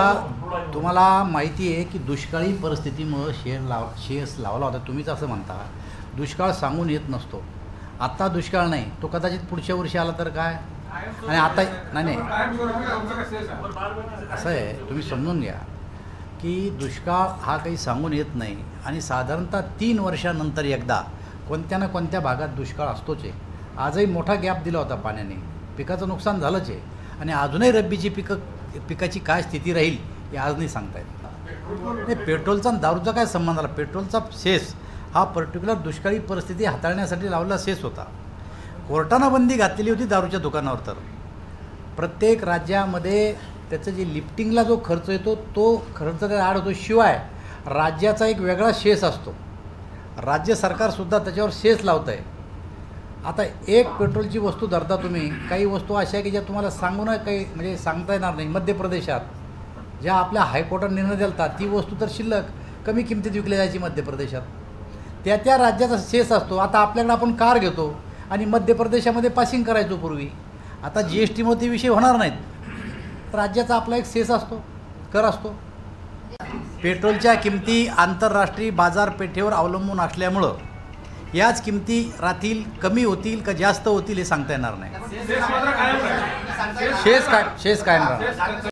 आता तुम्हाला माहिती आहे की दुष्काळी परिस्थितीमुळं शेअर लाव शेअर्स लावला होता. तुम्हीच असं म्हणता. दुष्काळ सांगून येत नसतो. आत्ता दुष्काळ नाही. तो कदाचित पुढच्या वर्षी आला तर काय? आणि आता नाही नाही. असं आहे. तुम्ही समजून घ्या की दुष्काळ हा काही सांगून येत नाही. आणि साधारणतः तीन वर्षानंतर एकदा कोणत्या ना कोणत्या भागात दुष्काळ असतोच आहे. आजही मोठा गॅप दिला होता पाण्याने. पिकाचं नुकसान झालंच आहे. आणि अजूनही रब्बीची पिकं पिकाची काय स्थिती राहील हे आज नाही सांगता येत. नाही पेट्रोलचा आणि दारूचा काय संबंध आला? पेट्रोलचा सेस हा पर्टिक्युलर दुष्काळी परिस्थिती हाताळण्यासाठी लावलेला सेस होता. कोर्टानं बंदी घातलेली होती दारूच्या दुकानावर तर. प्रत्येक राज्यामध्ये त्याचं जे लिफ्टिंगला जो खर्च येतो तो खर्च काय आड होतो? शिवाय राज्याचा एक वेगळा शेस असतो. राज्य सरकारसुद्धा त्याच्यावर शेस लावतं आहे आता एक पेट्रोलची वस्तू धरता तुम्ही काही वस्तू अशा आहे की ज्या तुम्हाला सांगू नये काही म्हणजे सांगता येणार नाही. मध्य प्रदेशात ज्या आपल्या हायकोर्टात निर्णय दिला ती वस्तू तर शिल्लक कमी किमतीत विकली जायची मध्य प्रदेशात. त्या त्या राज्याचा शेस असतो. आता आपल्याकडे आपण कार घेतो आणि मध्य प्रदेशामध्ये पासिंग करायचो पूर्वी. आता जी एस टीमध्ये विषय होणार नाहीत. राज्याचा आपला एक सेस असतो कर असतो. पेट्रोलच्या किमती आंतरराष्ट्रीय बाजारपेठेवर अवलंबून असल्यामुळं याच किमती राहतील कमी होतील का जास्त होतील हे सांगता येणार नाही. शेस काय शेस कायम राहणार